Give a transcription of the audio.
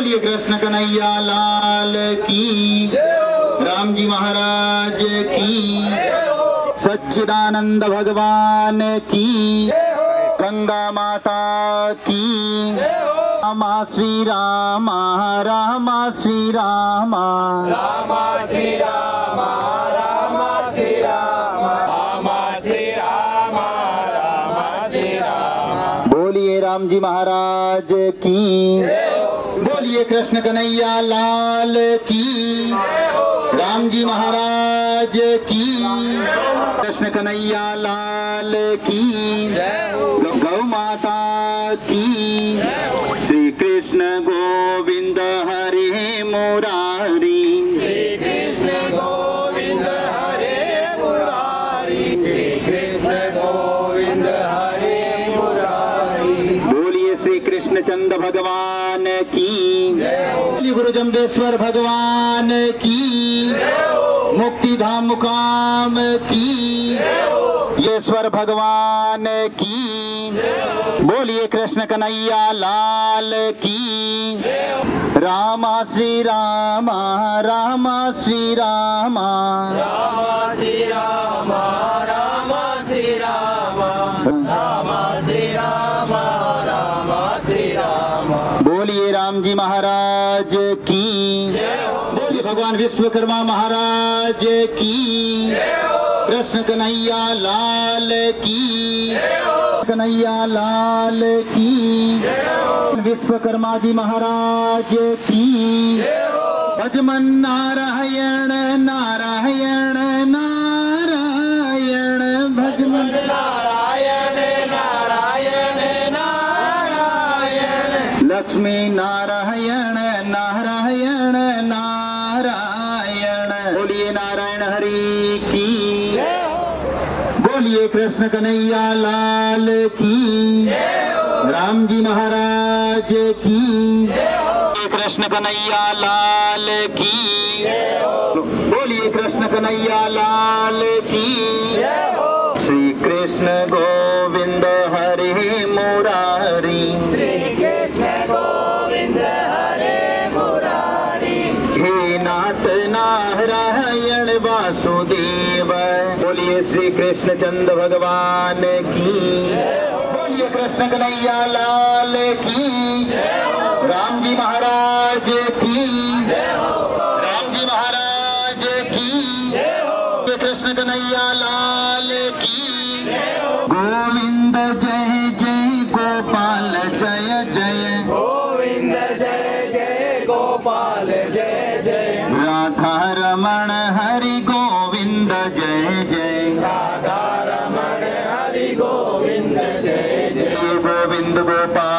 बोलिए कृष्ण कन्हैया लाल की। राम जी महाराज की। सच्चिदानंद भगवान की। गंगा माता की। रामा श्री रामा रामा श्री रामा। राम श्री राम राम श्री राम। राम श्री राम राम श्री राम। बोलिए राम जी महाराज की। बोलिए कृष्ण कन्हैया लाल की। राम जी महाराज की। कृष्ण कन्हैया लाल की। गौ माता की। चंद भगवान की। गुरु जम्बेश्वर भगवान की। मुक्ति धाम मुकाम की। येश्वर भगवान की। बोलिए कृष्ण कन्हैया लाल की। रामा श्री रामा रामा श्री रामा। राम श्री राम। जी महाराज की। बोलिए भगवान विश्वकर्मा महाराज की। कृष्ण कन्हैया लाल की। कन्हैया लाल की। विश्वकर्मा जी महाराज की। भजमन नारायण नारायण लक्ष्मी नारायण नारायण नारायण। बोलिए नारायण हरि की। बोलिए कृष्ण कन्हैया लाल की। राम जी महाराज की। कृष्ण कन्हैया लाल की। बोलिए कृष्ण कन्हैया लाल की। श्री कृष्ण गोविंद वासुदेव। बोलिए श्री कृष्ण चंद भगवान की। बोलिए कृष्ण कन्हैया लाल की। राम जी महाराज की। राम जी महाराज की। कृष्ण कन्हैया लाल की। गोविंद जय जय गोपाल जय जय। गोविंद जय जय गोपाल जय जय। राधा रमण हरि गोविंद राधा रमण हरि गोविंद जय जय गोविंद गोपाल